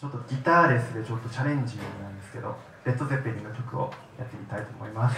ちょっとギターレスでちょっとチャレンジなんですけどレッド・ゼッペリンの曲をやってみたいと思います。